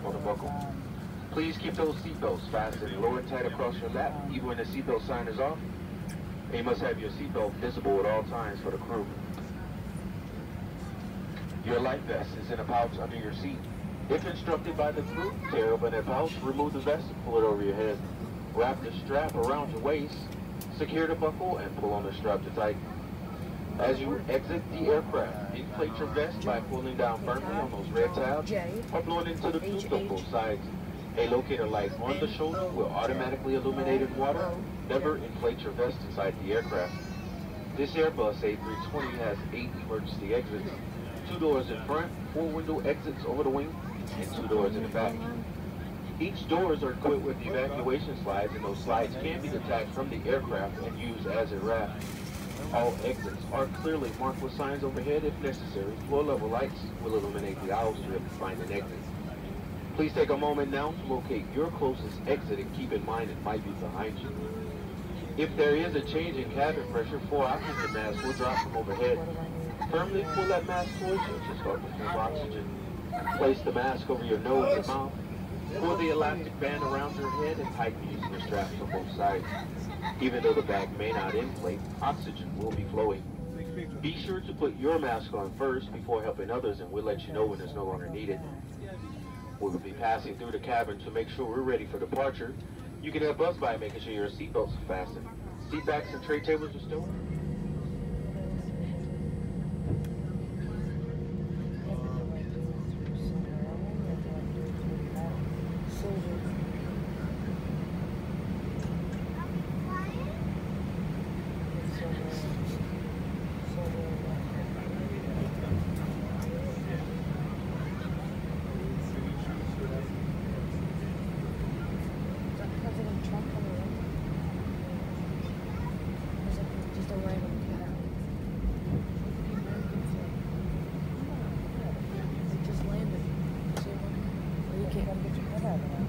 flap on the buckle. Please keep those seatbelts fastened low and tight across your lap, even when the seatbelt sign is off. And you must have your seatbelt visible at all times for the crew. Your life vest is in a pouch under your seat. If instructed by the crew, tear open that pouch, remove the vest, and pull it over your head. Wrap the strap around your waist, secure the buckle, and pull on the strap to tighten. As you exit the aircraft, inflate your vest by pulling down firmly on those red tabs or blowing into the tube on both sides. A locator light on the shoulder will automatically illuminate in water. Never inflate your vest inside the aircraft. This Airbus A320 has eight emergency exits. Two doors in front, four window exits over the wing, and two doors in the back. Each doors are equipped with evacuation slides, and those slides can be detached from the aircraft and used as a raft. All exits are clearly marked with signs overhead if necessary. Floor level lights will illuminate the aisle strip to find an exit. Please take a moment now to locate your closest exit and keep in mind it might be behind you. If there is a change in cabin pressure, four oxygen masks will drop from overhead. Firmly pull that mask towards you to start form oxygen. Place the mask over your nose and mouth. Pull the elastic band around your head and tighten the straps on both sides. Even though the bag may not inflate, oxygen will be flowing. Be sure to put your mask on first before helping others and we'll let you know when it's no longer needed. We will be passing through the cabin to make sure we're ready for departure. You can help us by making sure your seatbelts are fastened. Seat backs and tray tables are stored. President Trump coming in? Or is it just a random cat? Look at the American flag. It just landed. See one? Or you can't get your head out of it.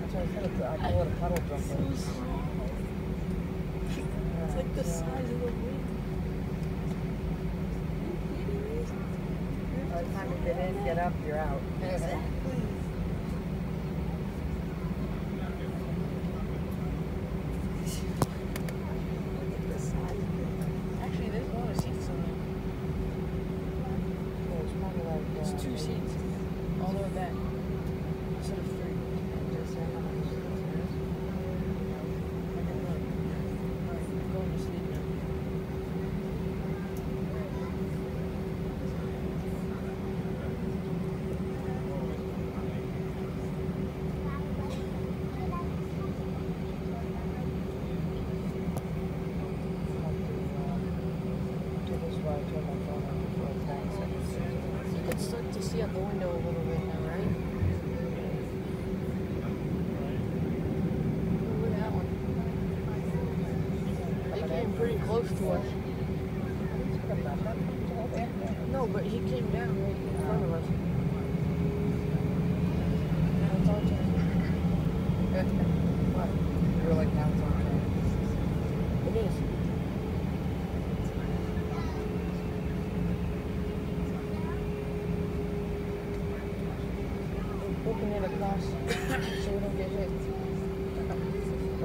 That's why I said it's, I call a puddle jumper. It's like the size of the wing. By the time you get in, get up, you're out. Exactly. Look at the size of it. Actually, there's a lot of seats in there. Yeah, it's probably like, It's uh, two seats, all the way back, instead of three. just say how many seats there is. Alright, I'm going to sleep now. You can start to see out the window a little bit now, right? Look at that one. He came pretty close to us. No, but he came down right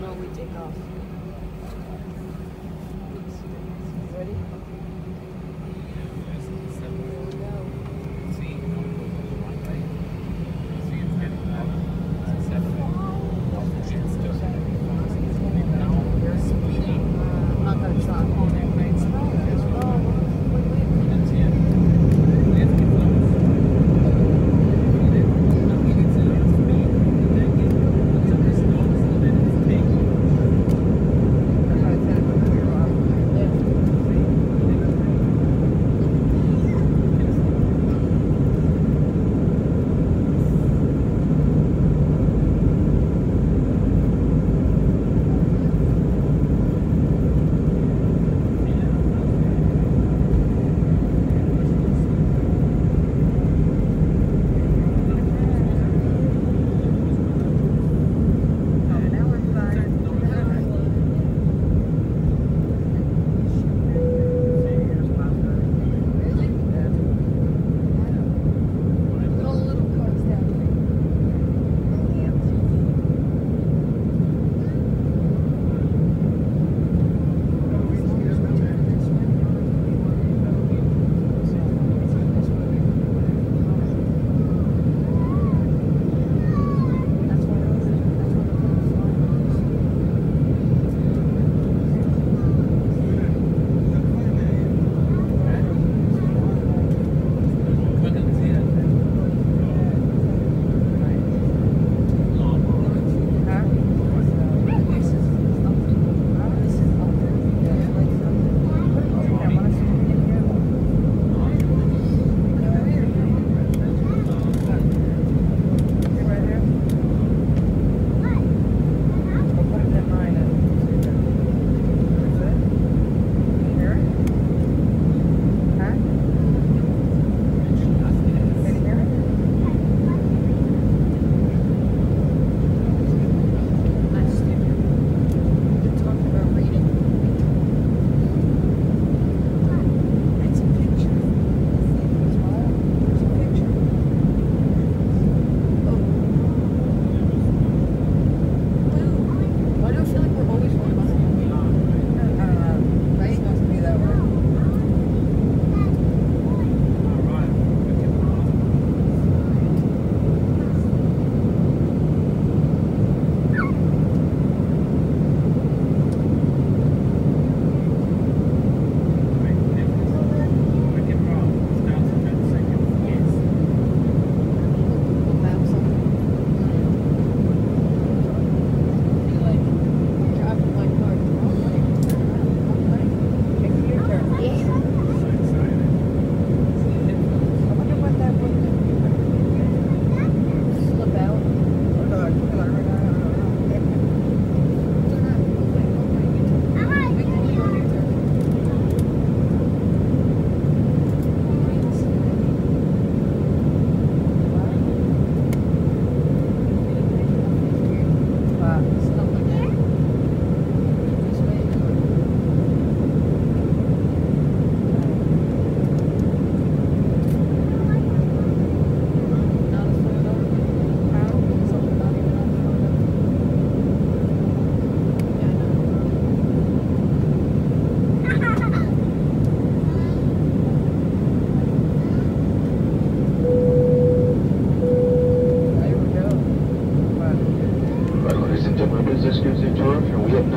snow we take off.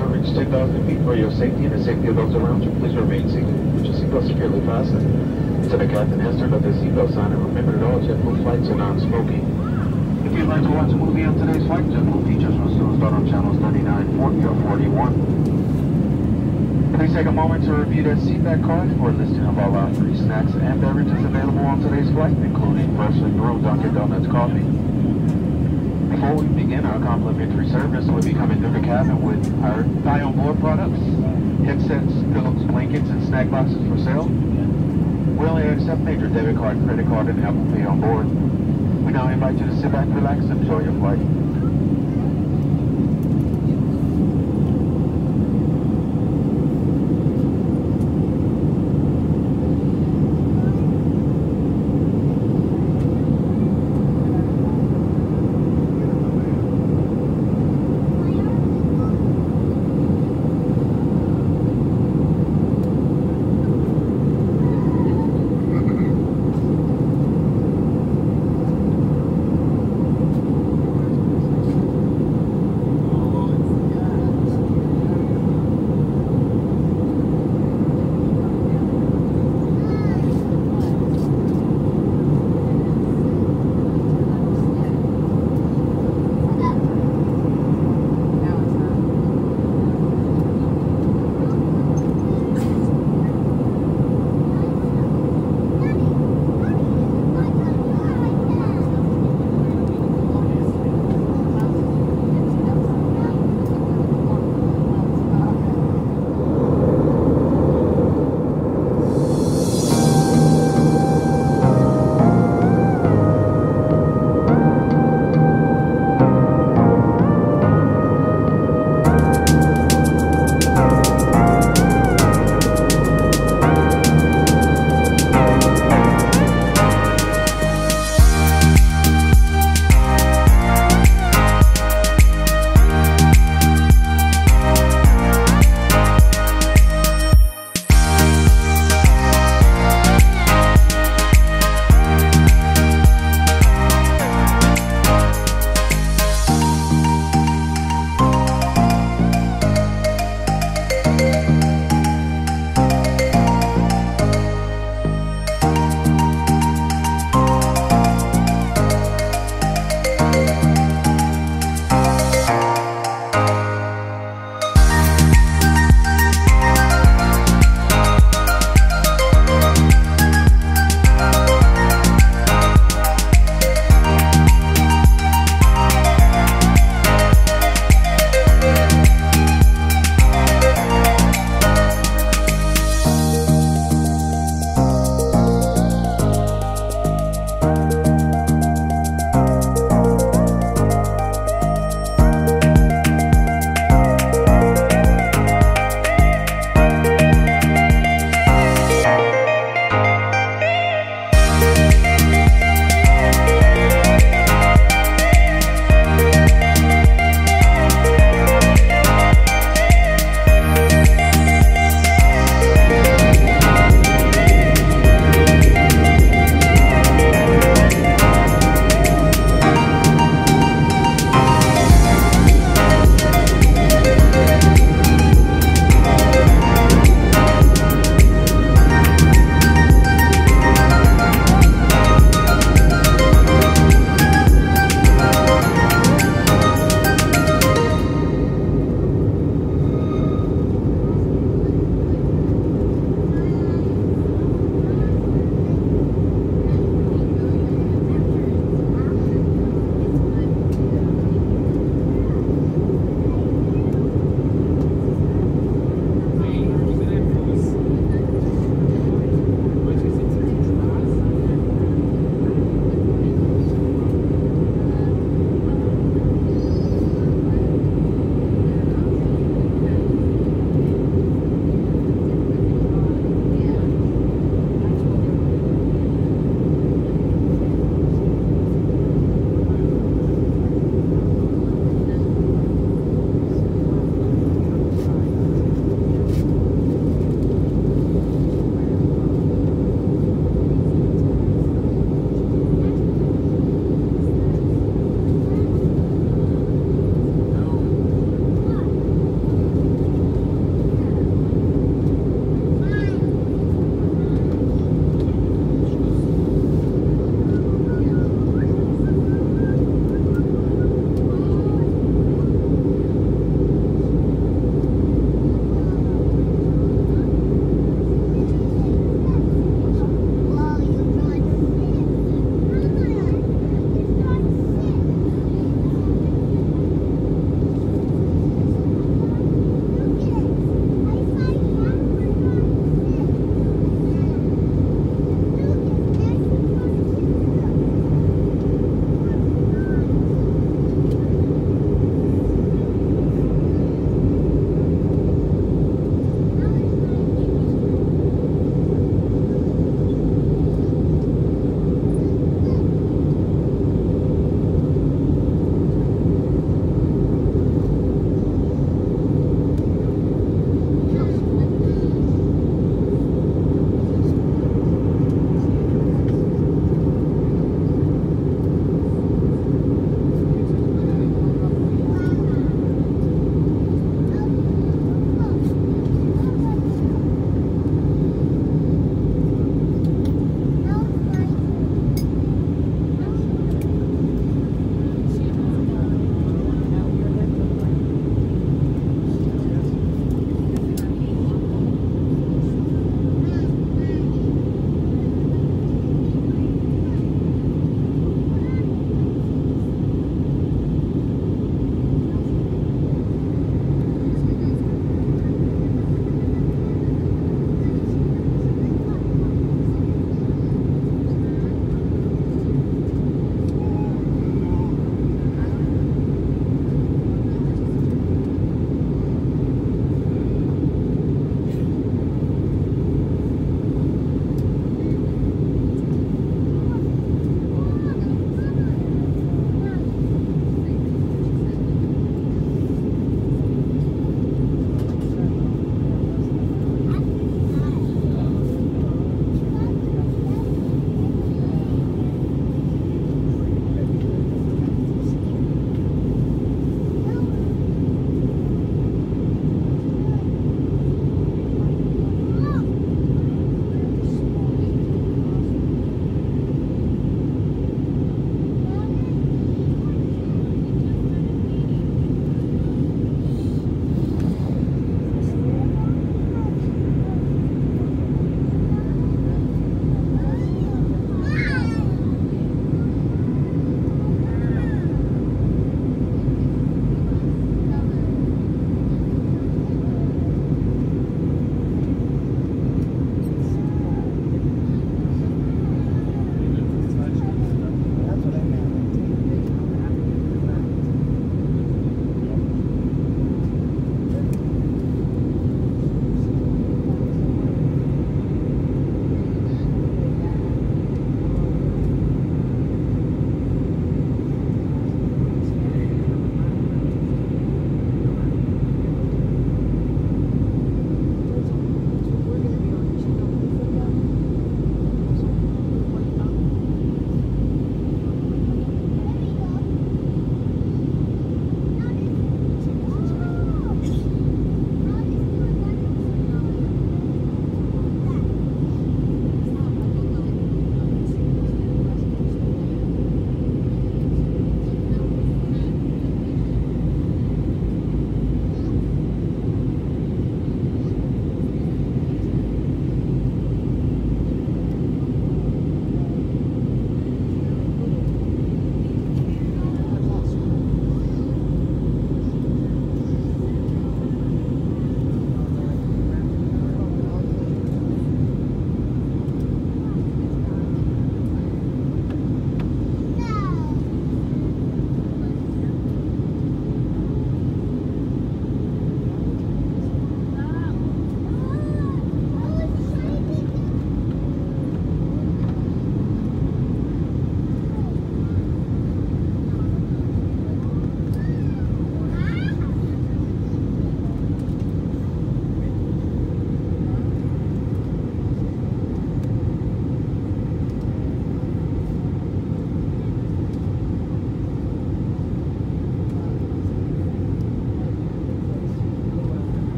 now reach 10,000 feet for your safety and the safety of those around you. Please remain seated with your seatbelt securely fastened. Lieutenant Captain has turned up his seatbelt sign and remember that all JetBlue flights are non-smoking. If you'd like to watch a movie on today's flight, JetBlue features will soon start on channels 39, 40, or 41. Please take a moment to review that seatback card for a listing of all our free snacks and beverages available on today's flight, including freshly brewed Dunkin' Donuts coffee. Before we begin our complimentary service, we'll be coming through the cabin with our buy on board products, headsets, pillows, blankets, and snack boxes for sale. We only accept major debit card, credit card, and Apple Pay on board. We now invite you to sit back, relax, and enjoy your flight.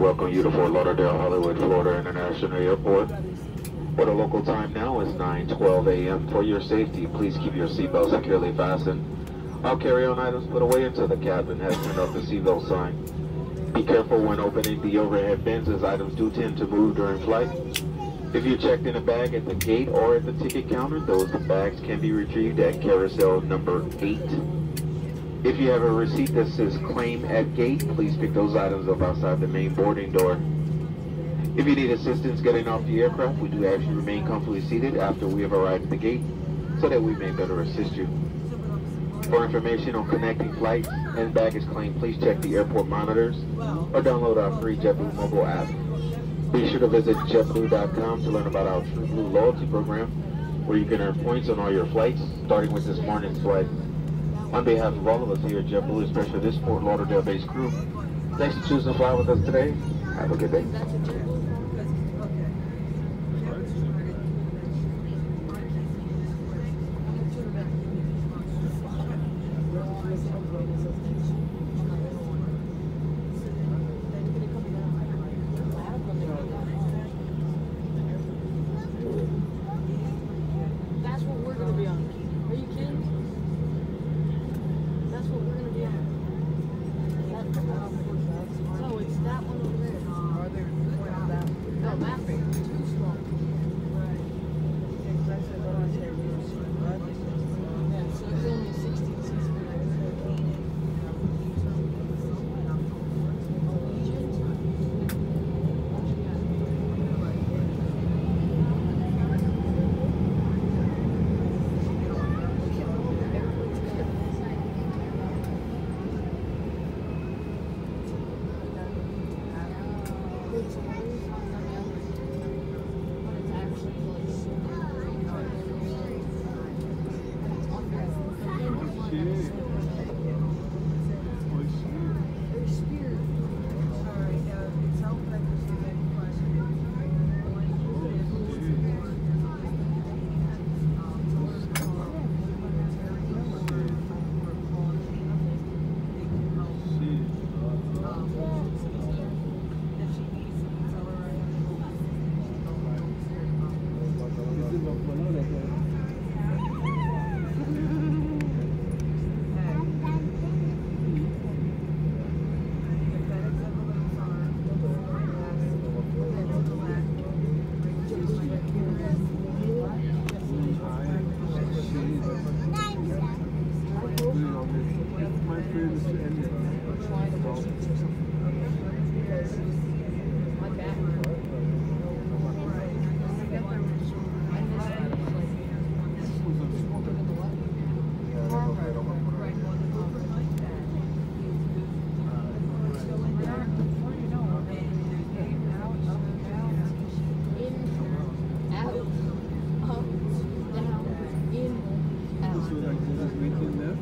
Welcome you to Fort Lauderdale, Hollywood, Florida International Airport. What the local time now is 9:12 a.m. For your safety, please keep your seatbelt securely fastened. All carry-on items put away until the captain has turned off the seatbelt sign. Be careful when opening the overhead bins as items do tend to move during flight. If you checked in a bag at the gate or at the ticket counter, those bags can be retrieved at carousel number 8. If you have a receipt that says claim at gate, please pick those items up outside the main boarding door. If you need assistance getting off the aircraft, we do ask you remain comfortably seated after we have arrived at the gate so that we may better assist you. For information on connecting flights and baggage claim, please check the airport monitors or download our free JetBlue mobile app. Be sure to visit JetBlue.com to learn about our TrueBlue loyalty program, where you can earn points on all your flights, starting with this morning's flight. On behalf of all of us here at JetBlue, especially this Fort Lauderdale-based crew, thanks for choosing to fly with us today. Have a good day.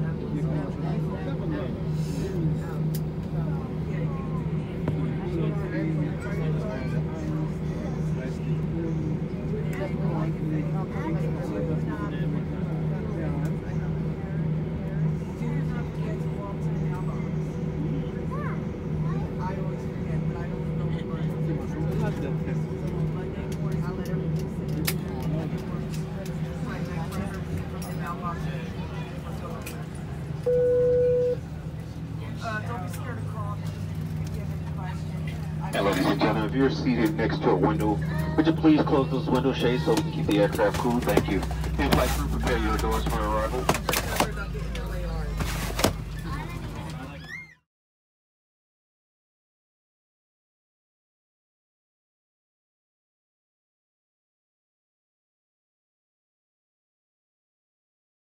Thank you. Seated next to a window, would you please close those window shades so we can keep the aircraft cool? Thank you. And flight crew, prepare your doors for arrival.